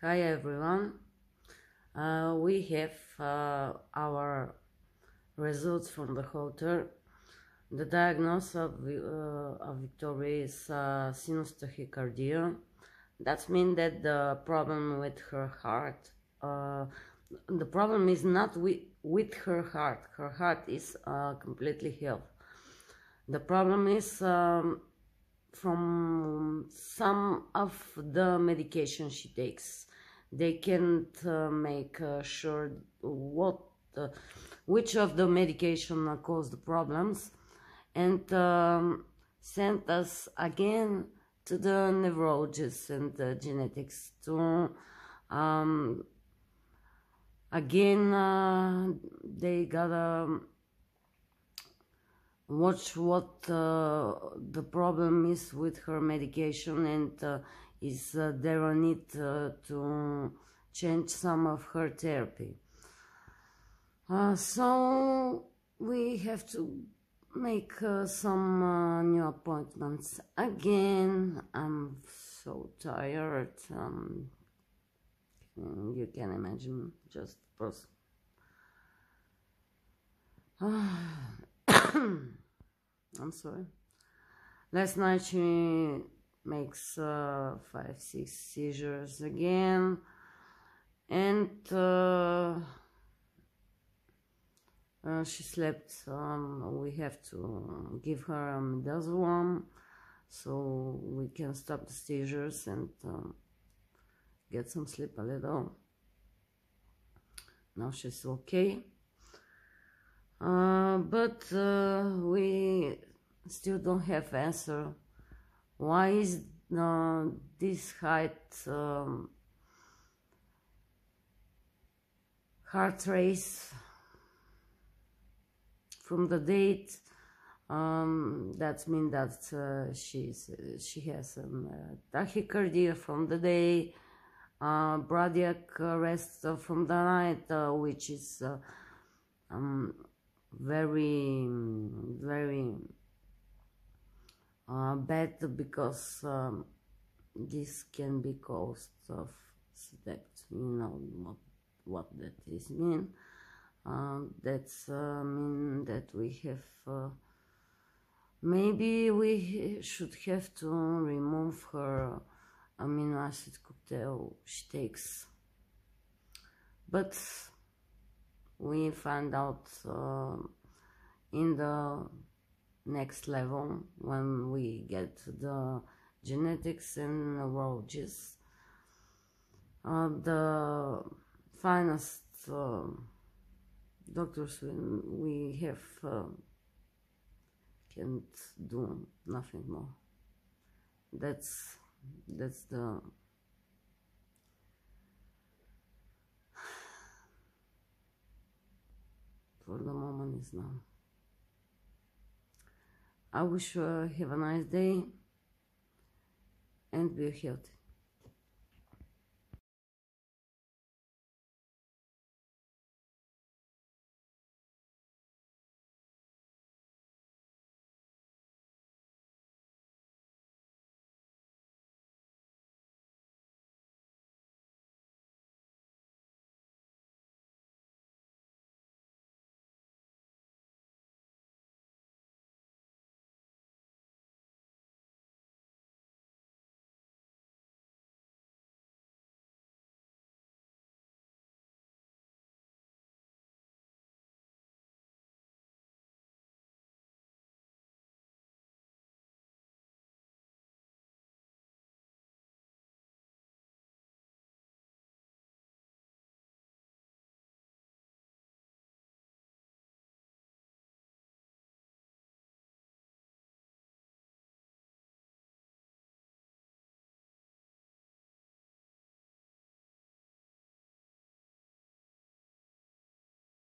Hi everyone. Uh, we have uh, our results from the Holter. The diagnosis of, uh, of Victoria is uh, sinus tachycardia. That means that the problem with her heart, uh, the problem is not with, with her heart. Her heart is uh, completely healthy. The problem is um, from some of the medication she takes they can't uh, make uh, sure what uh, which of the medication caused the problems. And um, sent us again to the neurologists and the genetics to um, again uh, they gotta watch what uh, the problem is with her medication and uh, is uh, there a need uh, to change some of her therapy. Uh, so we have to make uh, some new appointments again. I'm so tired. Um, you can imagine just pros. I'm sorry. Last night she makes uh, five six seizures again. And uh, uh, she slept um, we have to give her a midazolam so we can stop the seizures and um, get some sleep a little. Now she's okay. Uh, but uh, we still don't have answer why is uh, this height um, heart rate from the date? Um, that means that uh, she's she has uh, tachycardia from the day uh, cardiac arrest from the night uh, which is um, very very uh, bad because um, this can be caused of that you know what what that is mean. Uh, that's uh, mean that we have uh, maybe we should have to remove her amino acid cocktail she takes but we find out uh, in the next level when we get the genetics and neurologists. Uh, the finest uh, doctors we, we have uh, can't do nothing more. That's that's the for the moment is now. I wish you have a nice day and be healthy.